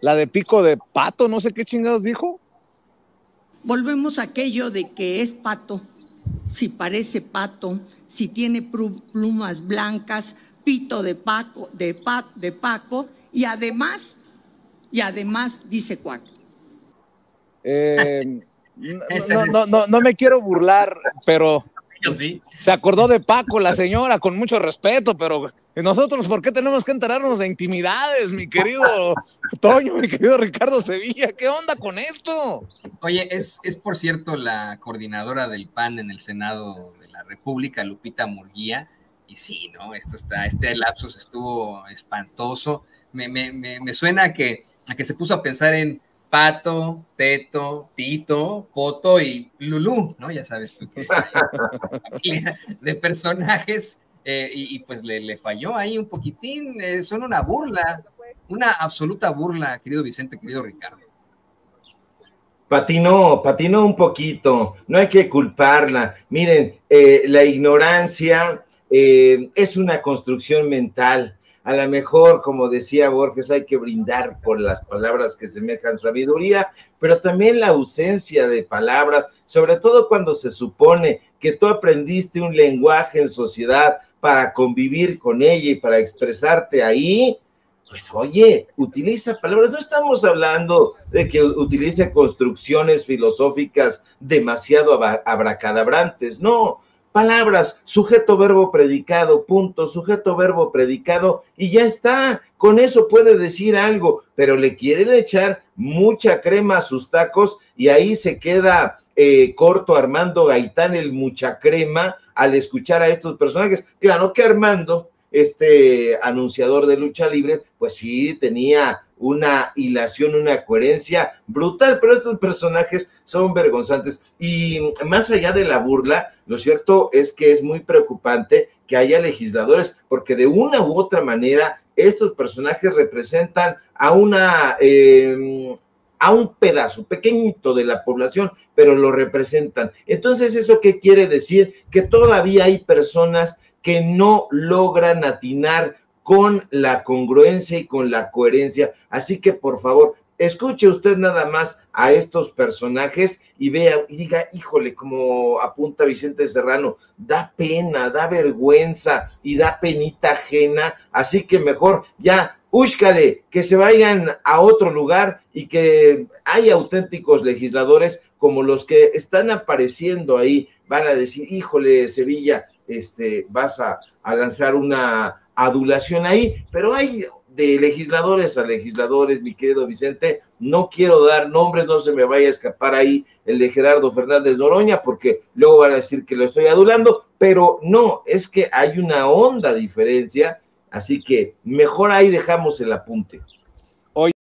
la de pico de pato, no sé qué chingados dijo. Volvemos a aquello de que es pato, si parece pato, si tiene plumas blancas, pito de Paco, de, de Paco, y además, y además dice cuac. Eh, no, no, no, me quiero burlar, pero se acordó de Paco, la señora, con mucho respeto, pero nosotros, ¿por qué tenemos que enterarnos de intimidades, mi querido Toño, mi querido Ricardo Sevilla? ¿Qué onda con esto? Oye, es, es por cierto la coordinadora del PAN en el Senado de la República, Lupita Murguía, y sí, ¿no? Esto está, este lapsus estuvo espantoso. Me, me, me, suena que, a que se puso a pensar en Pato, Teto, Tito, Poto y Lulú, ¿no? Ya sabes tú que de personajes eh, y, pues le, falló ahí un poquitín, eh, son una burla, una absoluta burla, querido Vicente, querido Ricardo. Patinó, patinó un poquito, no hay que culparla. Miren, eh, la ignorancia es una construcción mental. A lo mejor, como decía Borges, hay que brindar por las palabras que semejan sabiduría, pero también la ausencia de palabras, sobre todo cuando se supone que tú aprendiste un lenguaje en sociedad para convivir con ella y para expresarte ahí, pues oye, utiliza palabras. No estamos hablando de que utilice construcciones filosóficas demasiado abracadabrantes, no. Palabras, sujeto, verbo, predicado, punto, sujeto, verbo, predicado, y ya está. Con eso puede decir algo, pero le quieren echar mucha crema a sus tacos y ahí se queda eh, corto Armando Gaitán, el mucha crema, al escuchar a estos personajes. Claro que Armando, este anunciador de lucha libre, pues sí tenía una hilación, una coherencia brutal, pero estos personajes son vergonzantes. Y más allá de la burla, lo cierto es que es muy preocupante que haya legisladores, porque de una u otra manera estos personajes representan a una eh, a un pedazo pequeñito de la población, pero lo representan. Entonces, ¿eso qué quiere decir? Que todavía hay personas que no logran atinar con la congruencia y con la coherencia. Así que, por favor, escuche usted nada más a estos personajes y vea y diga, híjole, como apunta Vicente Serrano, da pena, da vergüenza y da penita ajena. Así que mejor ya Úscale, que se vayan a otro lugar y que hay auténticos legisladores como los que están apareciendo ahí, van a decir, híjole, Sevilla, este, vas a, a lanzar una adulación ahí, pero hay de legisladores a legisladores, mi querido Vicente, no quiero dar nombres, no se me vaya a escapar ahí el de Gerardo Fernández Noroña, porque luego van a decir que lo estoy adulando, pero no, es que hay una honda diferencia Así que mejor ahí dejamos el apunte.